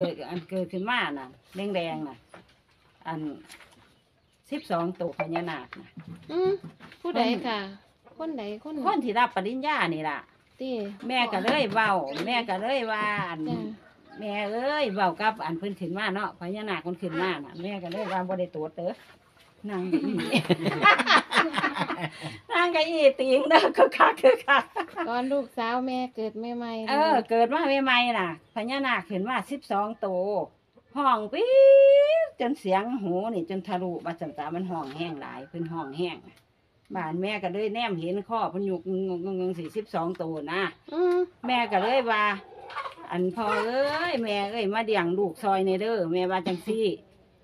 เกิดอันเกิดขึ้นมาน่ะแดงๆน่ะ อันสิบสองตัวพญานาคน่ะอืมผู้ใดค่ะ คนใดคนคนที่รับปริญญานี่ล่ะ ตีแม่ก็เลยเว้าแม่ก็เลยว่าอันจ้ะแม่เอ้ยเว้ากับอันเพิ่นขึ้นมาเนาะพญานาคคนขึ้นมาน่ะ แม่ก็เลยว่าบ่ได้ตัวจเด้อนั่งอยู่อีนั่ งกับอีติงเด้อคือคักคือคักก่อนลูกสาวแม่เกิดใหม่ๆเออ เกิดมาใหม่ๆน่ะพญานาคขึ้นมาสิบสองตัวห้องปี๊ดจนเสียงหูนี่ จนทะลุมาจนตามันห้องแห้งหลายเพิ่นห้องแห้งบ้านแม่ก็เลยแนมเห็นข้อเพิ่นยุกงงงงสี่สิบสองตัวนะอืมแม่ก็เลยว่า อันพอเอ้ยแม่เอ้ยมาเลี้ยงลูกซอยในเด้อแม่ว่าจังซี่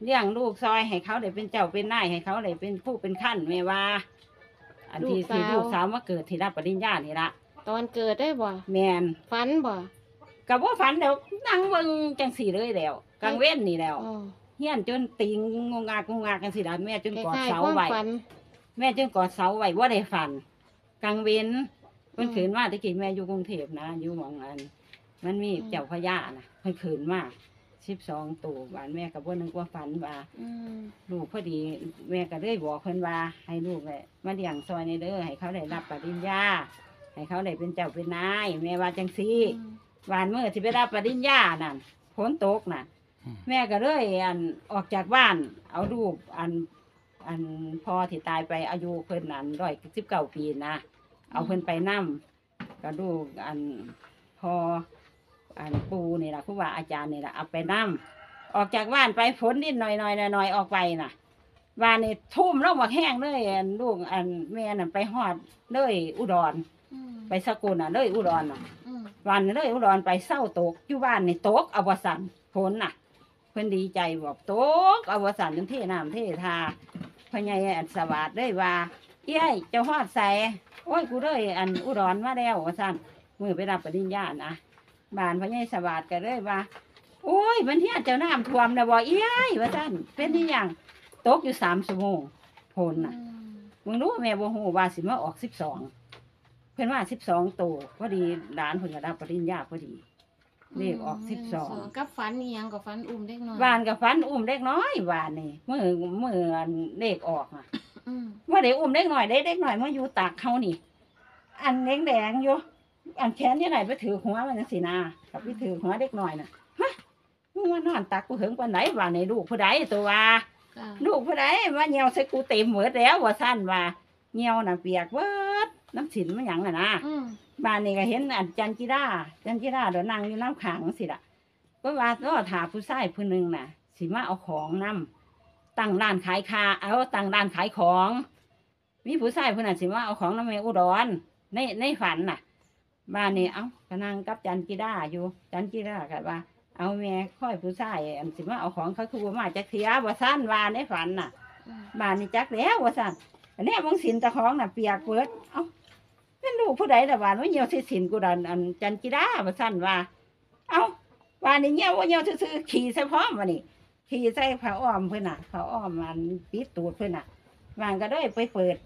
เลี้ยงลูกซอยให้เขาได้เป็นเจ้าเป็นนายให้เขาได้เป็นผู้เป็นขั้นแม่ว่า อันที่ที่ลูกสาวมาเกิดที่รับปริญญานี่ละตอนเกิดได้บ่แมนฝันบ่กับว่าฝันแล้วนั่งเบิ่งจังสี่เลยแล้วกลางเว้นนี่แล้ว อ๋อเฮียนจนติงงงากงงากกันสิละแม่จนคกอดล้ายๆเสาความไว้ฝัน แม่จนกอดเสาไว้ว่าได้ฝันกลางเว้นเพิ่นอืม ขืนมาตะกี้แม่อยู่กรุงเทพนะอยู่หมองอัน มันมีอืมเจ้าพญานะเพิ่นขืนมา สิบสองตัวบ้านแม่กับว่านึกว่าฝันว่าอืมลูกพอดี แม่ก็เลยบอกเพิ่นว่า ให้ลูกเลยมาเลี้ยงซอยในเด้อให้เขาได้รับปริญญา ให้เขาได้เป็นเจ้าเป็นนายแม่ว่าจังซี่อืมหวานเมื่อที่ไปรับปริญญานั่นฝนตกน่ะ อืม แม่ก็เลยอันออกจากบ้าน เอารูปอันอันพ่อที่ตายไปอายุเพิ่นนันร้อยสิบเก้าปีนะเอาเพิ่นไปนั่มก็ดูกอันพอ อันปูนี่ล่ะครูว่าอาจารย์นี่ล่ะเอาไปนั่มออกจากบ้านไปฝนนิดหน่อยหน่อยหน่อยๆออกไปน่ะบ้านนี่ทุ่มลงมาแห้งเลยอันลูกอันแม่น่ะไปฮอดเลยอุดรอืมไปสกุลน่ะเลยอุดรน่ะอืมวันเลยอุดรไปเศร้าตกอยู่บ้านนี่ตกอวสันฝนน่ะเพิ่นดีใจบอกตกอวสันจนเทน้ำเททาพญายอันสวัสดได้ว่าเอ้ยเจ้าฮอดใส่โอ้ยกูเลยอันอุดรมาแล้วว่าสันมือไปรับปริญญานะ บ้านพญายสวัสดก็เลยว่าโอ้ยมันเฮียเจ้าน้ำท่วมนะบ่เอ้ยว่าสันเป็นที่ยังตกอยู่สามชั่วโมงฝนน่ะอืมมึงรู้แม่บ่ฮู้ว่าสิมาออกสิบสองเพิ่นว่าสิบสองตัวพอดีหลานเพิ่นก็รับปริญญาพอดีเลขออกสิบสองกับฝันอีหยังกับฝันอุ้มเด็กน้อยวานกับฟันอุ้มเด็กน้อยวานนี่มือมืออันเลขออกอะอืมว่าเด็กอุ้มเด็กน้อยได้เด็กน้อยมาอยู่ตากเขานี่ อันแดงแดงๆอยู่ อันแขนที่ไหนไปถือหัวมันจังสินากับไปถือหัวเด็กน้อยน่ะฮะมึงมานอนตักกูเหิงปานไหนว่าในลูกผู้ใดตัวว่าค่ะลูกผู้ใดมาเหี่ยวใส่กูเต็มหมดแล้วว่าสั้นว่าเหี่ยวน่ะเปียกเบิดน้ำสินมันหยังน่ะนะ อืมบ้านนี่ก็เห็นอันจันจิราจันจิราเดี๋ยวนั่งอยู่น้ำขังสิล่ะก็ว่าก็ถาผู้ชายผู้หนึ่งน่ะ สิมาเอาของนำตั้งร้านขายคาเอาตั้งร้านขายของ มีผู้ชายผู้นั้นสิมาเอาของน้ำแม่อุดรในในฝันน่ะ บ้านนี่เอ้าก็นั่งกับจันจิราอยู่จันจิราก็ว่า เอาแม่ค่อยผู้ชายอันสิมาเอาของเขาคือว่ามาจากเทียว่าสั้นว่าในฝันน่ะอืมบ้านนี่จักแล้วว่าสั่นอันนี้มึงสินตะของน่ะเปียกเบิดเอ้าเป็นลูกผู้ใดละบ้านว่าเหี่ยวสิสินกูดันอันจันกีดาว่าสั่นว่า เอ้าบ้านนี่เหี่ยวว่าเหี่ยวซื่อๆขี่ใส่พร้อมวะนี่ขี่ใส่ผ้าอ้อมเพิ่นน่ะผ้าอ้อมมันปิดตูดเพิ่นน่ะบ้านก็ได้ไปเปิด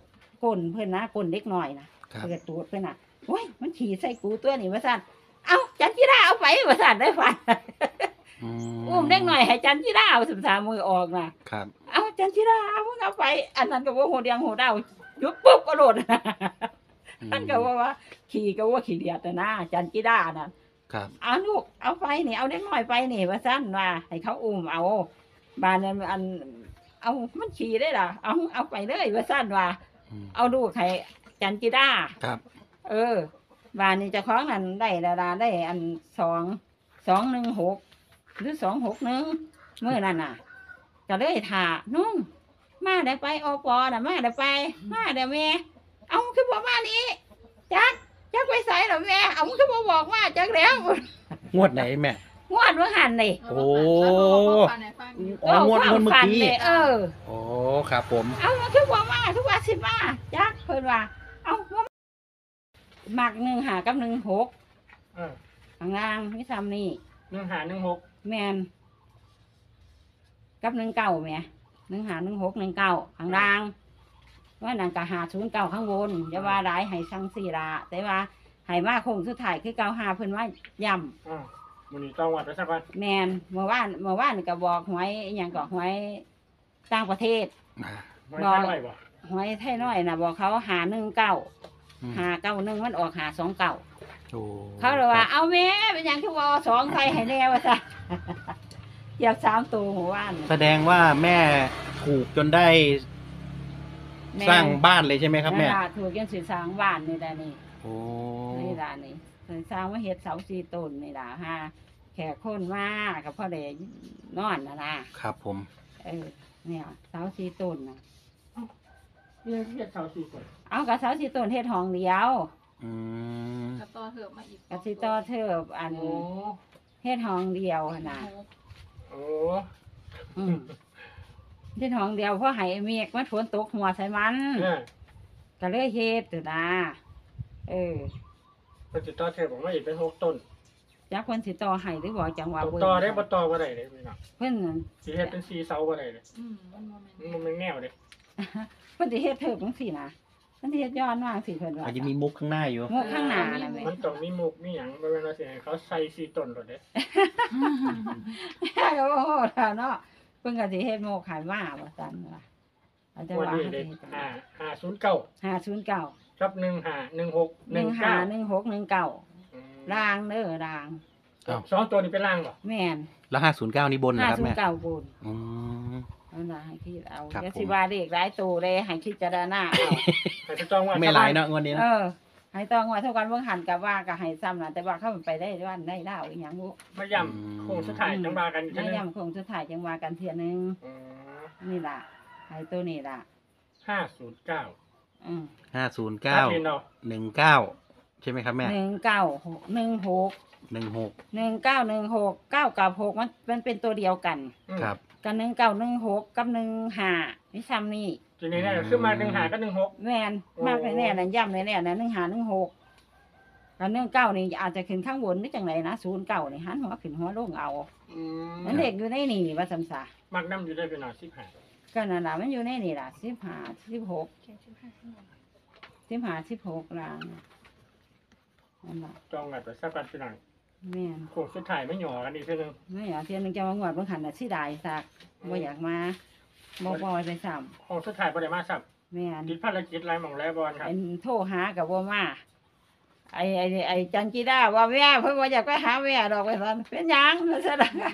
ก้นเพิ่นนะก้นเด็กน้อยน่ะครับเปิดตูดเพิ่นน่ะ โอ้ยมันขี่ใส่กูตัวนี้ว่าสั่นเอ้าจันกีดาเอาไปว่าสั่นได้ฝันอืมอุ้มเด็กน้อยให้จันกีดาเอาสมสามมือออกน่ะครับ เอาจันชิราเอามึงเอาไป อันนั้นก็ว่าโหดยังโหดเอายุบปุ๊บก็โดดอืมนั่นก็ว่าว่า ขี่ก็ว่าขี่เดียดน่ะนะจันจิราน่ะครับเอาลูกเอาไปนี่เอาเด็กน้อยไปนี่ว่าสั้นว่าให้เขาอุ้มเอาบานนั้นอัน เอามันขี่ได้ล่ะเอาเอาไปเลยว่าสั้นว่าอืมเอาลูกให้จันจิราครับ เออบานนี้เจะคล้าของนั้นได้ดาราได้อันสองสองหนึ่งหกหรือสองหกหนึ่งเมื่อนั้นน่ะก็เลยถ่านุ่งมาได้ไปอปอน่ะมาได้ไป มาได้แม่เอาคือบอกมานี้จักจักไปใส่หรอแม่เอาคือบอกบอกมาจักแล้วงวดไหนแม่งวดว่าหันนี่โอ้อ๋องวดงวดเมื่อกี้าควาฝันลยเออโอ้ครับผม เอาคือบอกมาคือว่าสิมาจักเพิ่นว่าเอาว่าห มักหนึ่งหากับหนึ่งหกเออข้างล่างมิซ้ำนี่หนึ่งหาหนึ่งหกแมนกับหนึ่งเก้าแหม่หนึ่งหาหนึ่งหกหนึ่งเก้าข้างล่างว่านังกะหาศูนย์เก้าข้างบนอย่าว่าร้ายให้สั่งสี่ละแต่ว่าให้มาคงสุดท้ายคือเก้าหาเพิ่นว่าย่อ่าำมันนี่ต้องวัดไปสักวันแมนเมื่อวานเมื่อวานก็บอกหวยอหย่างก็หวยต่างประเทศอ่าไม่บอกใช่ไรบ่หวยไทยน้อยนะบอกเขาหาหนึ่งเก้าอืม หาเก้าหนึ่งมันออกหาสองเก้าโอ้เขาเลยว่า เอาแม่เป็นหยังคือว่าเอาสองใส่ให้แน่ว่าจ้ะอยากสามตัวหัวว่านแสดงว่าแม่ถูกจนได้แม่สร้างบ้านเลยใช่ไหมครับแม่นั่นล่ะถูกยังสิสร้างบ้านนี่ได้นี่โอ้นี่ล่ะนี่สิสร้างมาเฮ็ดเสาสี่ต้นนี่ล่ะฮะแขกคนมากับพ่อเดนอนนะนะครับผม เออเนี่ยเสาสี่ต้นนะ เรียกเรียกเสาสี่คนเอากับเสาสี่ต้นเฮ็ดห้องเดียวอืมกระต่อเถอะมาอีกกับสิต่อเทิบอันโอ้เฮ็ดห้องเดียวหั่นน่ะโอ้อืมเฮ็ดห้องเดียวเพราะให้เมฆมันฝนตกหัวใส่มันเนี่ยก็เลยเฮ็ดอยู่นะเออมันจะต่อเทปผมว่าอีกเป็นหกต้นจักเพิ่นสิต่อให้หรือบ่จังว่าต่อเบิ่งต่อได้บ่ต่อบ่ได้เลยพี่น้องเพิ่นนั่น สิเฮ็ดเป็นสีเสาบ่ได้เลยอืมมันโมเมนต์มันเป็นแนวเลย เพิ่นสิเฮ็ดเทิบจังซี่นะเพิ่นสิเฮ็ดย้อนว่างสิเพิ่นว่าอาจจะมีมุกข้างหน้าอยู่มุกข้างหน้าน่ะแม่มันต้องมีมุกมีหยังบ่แม่นว่าสิให้เขาใส่สีต้นรถเด้ โอ้โหแล้วเนาะเพิ่นก็สิเฮ็ดโมกขายมาว่าซั่นว่าอาจจะวันว่านี้เขาเด็สิกเฮ็ดห้าห้าศูนย์เก้า509กับหนึ่งห้าหนึ่งหกหนึ่งเก้า151619ล่างเด้อล่าง อ้าว สองตัวนี้เป็นล่างบ่แม่นแล้วห้าศูนย์เก้านี่บนนะครับแม่509บุญอืม เอาล่ะให้คิดเอาครับเดี๋ยวผมสิว่าเด็กหลายตัวเลยให้คิดจารณาเอาให้ไปจองว่าไม่หลายเนาะงวดนี้เอนะอให้ต้องว่าเท่ากันเบิ่งหันกับว่าก็ให้ซ้ำน่ะแต่ว่าเขามันไปได้วันได้ดาวอีหยังบ่มาย่ำโค้งสุดท้ายจังบากันอีกแล้ทีวหนึงย่ำคงสุดท้ายจังว่ากันเทียหนึงอืมนี่ล่ะให้ตัวนี้ล่ะ ห้าศูนย์เก้าอืมห้าศูนย์เก้าเรียนเอาหนึ่งเก้าใช่ไหมครับแม่ หนึ่งเก้าหกหนึ่งหก หนึ่งหกหนึ่งเก้าหนึ่งหกเก้ากับหกมันมันเป็นตัวเดียวกันอืมครับ กันหนึ่งเก้าหนึ่งหกกับหนึ่งห้านี่ซ้ำนี่ทีนี้เนี่ยขึ้นมาหนึ่งหาก็หนึ่งหก แม่นมากแน่ๆนั่นย่ำแน่ๆนั่นหนึ่งห้าหนึ่งหกกันหนึ่งเก้านี่อาจจะขึ้นข้างบนนี่จังไรนะศูนย์เก้านี่หันหัวขึ้นหัวลงเอาอืมมันเด็กอยู่ในนี่ว่าสำสามักน้ำอยู่ได้เป็นหน่อยสิบห้าก็นั่นล่ะมันอยู่ในนี่ล่ะสิบห้าสิบหกแค่สิบห้าให้หน่อยสิบห้าสิบหกลางนั่นล่ะ จองกันไปสักกันเป็นหน่อย แม่นโค้งสุดท้ายไม่หย่อกันอีกทีหนึงไม่อยากเที่ยหนึงจะมางวดเบางหันน่ะสิได้สักบ่อยากมาบ่ปล่อยไปซ้โค้งสุดท้ายบ่ได้มาสับำแม่นติดภารกิจไรหมองไรบอลครับเป็นโทรหากับบ่มา ไอ้ไอ้ไอ้จันจีดาว่าแม่เพิ่นบ่อยากไปหาแม่ดอกไปซั่นเป็นหยังว่าซั่นน่ะแม่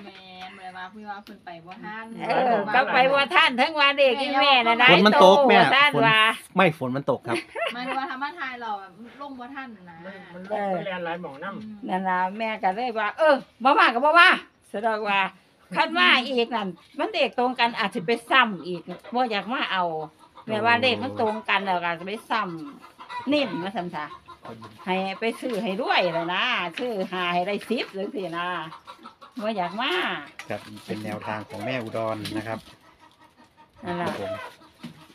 เมื่อมาพี่ว่าเพิ่นไปบ่ทันเออก็ไปว่าท่านทั้งว่าเด็กกินแม่น่ะได้ฝนมันตกแม่ท่านฝนว่าไม่ฝนมันตกครับหมายถึงว่าธรรมทายเราอะลงบ่ทันนะมันมันเออไม่แลนไรหมองน้อืมนั่นล่ะแม่ก็เลยว่า เออบ่มาก็บ่มาแสดงว่าคันว่าอีกนั่นมันเด็กตรงกันอาจจะไปซ้ำอีกบ่อยากมาเอาแม่ว่าเด็กมันตรงกันแล้วก็อาจจะไปซ้ำนิ่มมาซั่นซะ ให้ไปซื้อให้ด้วยเลยนะซื้อหาให้ได้สิบหรือสินะว่าอยากมาครับเป็นแนวทางของแม่อุดรนะครับนั่นครัล่ะบผม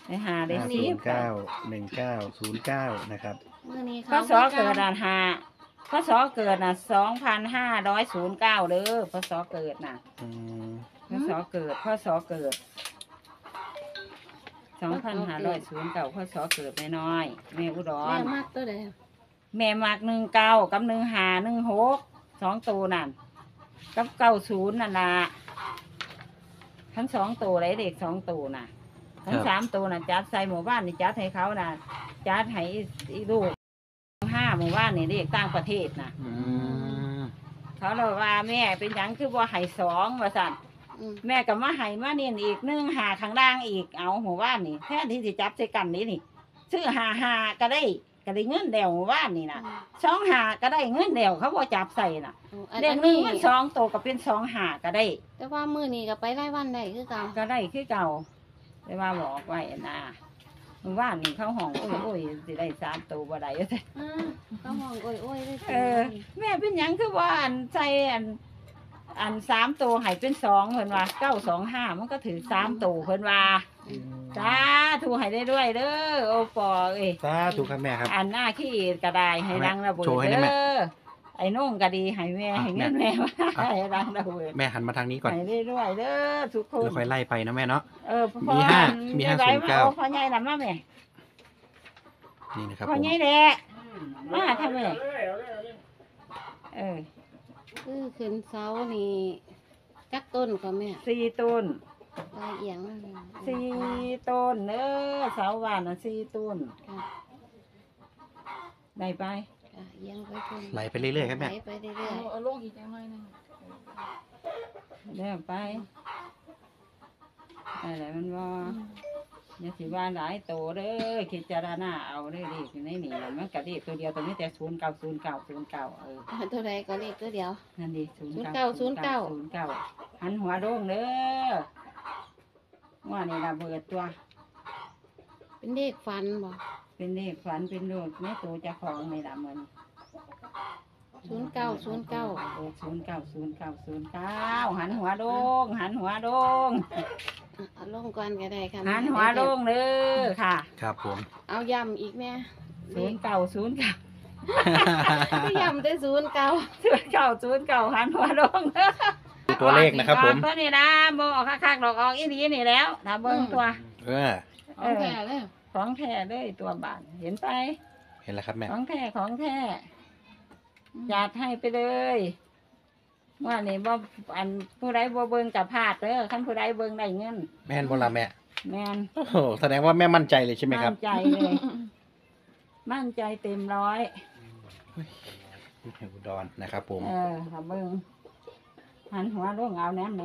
ไปหาได้ห้าสิศูบนย์เก้าหนึ่งเก้าศูนย์เก้านะครับมื้อนี้พเขาศเกิดอะหาพศเกิดน่ะสองพันห้าร้อยศูนย์เก้าเด้อพศเกิดน่ะอืมพศเกิดพศเกิดสองพันห้าร้อยศูนย์เก้าพศเกิดไม่น้อยแม่อุดแม่รมากตัวใด แม่มักหนึ่งเก้ากับหนึ่งหาหนึ่งหกสองตัวนั่นกับเก้าศูนย์นั่นละทั้งสองตัวเลยเด็กสองตัวน่ะ ทั้งสามตัวน่ะจัดใส่หมู่บ้านนี่จัดให้เขาน่ะจัดให้อีลูกห้าหมู่บ้านนี่เด็กต่างประเทศน่ะ อืมเขาเลยว่าแม่เป็นหยังคือว่าให้สองว่าสั่นอืมแม่ก็มาให้มาเนี่ยอีกหนึ่งหาข้างล่างอีกเอาหมู่บ้านนี่แทนที่จะจับใส่กันนี่นี่ ซื้อหาหาก็ได้ ก็ได้เงินเดียวหมู่บ้านนี่น่ะสองหาก็ได้เงินเดียวเขาบ่จับใส่น่ะอันเด็กหนึ่งมันสองโตวก็เป็นสองหาก็ได้ แต่ว่ามื้อนี้ก็ไปไล่วันได้คือเก่าก็ได้คือเก่าแต่ว่าบอกไว้นะเมื่อว่านนี่เขาห้องโอ้ยโอ้ยสิได้สามตัวบ่ได้แต่อ่าเขาห้องโอ้ยๆเลยเออ แม่เป็นหยังคือว่าอันใจอันอันสามตัวให้เป็นสองเพิ่นว่าเก้าสองห้ามันก็ถือสามตัวเพิ่นว่า จ้าถูกให้ได้ด้วยเด้อโอปอเอ้ยสาธุครับแม่ครับ อันหน้าขี้กระไดให้ดังระเบิดโชว์ให้ได้ไหมเด้อไอ้นุ่งก็ดีให้แม่อะให้เงินแม่แม่มาอะ ให้ดังระเบิดแม่หันมาทางนี้ก่อนให้ได้ด้วยเด้อทุกคนแล้วค่อยไล่ไปนะแม่เนาะ เออมีห้ามีพ่อห้าศูนย์เก้า พ่อใหญ่ลำมาแม่นี่นะครับพ่อผมใหญ่แหละ มาทำไมเอาเลยเอาเลยเอาเลยเออคือขึ้นเสานี่จักต้นก็แม่สี่ต้น ลายเอียงสี่ต้นเออเสาบ้านน่ะสี่ต้นค่ะได้ไปค่ะเอียงไปต้นไหลไปเรื่อยๆครับแม่ ไหลไปเรื่เอาอยเอาลงอีกจังหน่อยหนึงเริ่มไปอะไรมันว่าอย่าสิว่าหลายโตเด้อคิดจารณาเอาเด้อเด็กอยู่ในนี่มันกะเด็กตัวเดียวตัวนี้แต่ศูนย์เก้าศูนย์เก้าศูนย์เก้าเออ ๆตัวใดก็เลขตัวเดียว นั่นดิศูนย์09เก้าศูนย์เก้า ศูนย์เก้าหันหัวโด่งเด้อ ว่านี่ระเบิดตัว เป็นเลขฟันบ่เป็นเลขฝันเป็นลูกแม่ตัวเจ้าของนี่ละมันศูนย์เก้าศูนย์เก้าศูนย์เก้าศูนย์เก้าศูนย์เก้าหันหัวโดงหันหัวโดงเอาลงก่อนก็ได้ค่ะหันหัวโดงเด้อค่ะครับผม เอาย้ำอีกแม่ศูนย์เก้าศูนย์เก้าย้ำได้ศูนย์เก้าศูนย์เก้าศูนย์เก้าหันหัวโดงเด้อดู ตัวเลขนะครับผม เพราะนี่นะโบออกคักๆดอกออกอีนี้นี่แล้วถ้าเบิ่งตัวเออเอาแค่เลยของแท้เลยตัวบานเห็นไป เห็นแล้วครับแม่ ของแท้ของแท้จัดให้ไปเลย ว่านี่บ่อันผู้ใดบ่เบิ่งกับพลาดเด้อคันผู้ใดเบิ่งได้เงิน แม่นบลาแม่ แม่นโอ้โหแสดงว่าแม่มั่นใจเลยใช่ไหมครับ มั่นใจเลย มั่นใจเต็มร้อยอุดรนะครับผม เออถ้าเบิ่ง หันหัวลงเอาแหนมไหน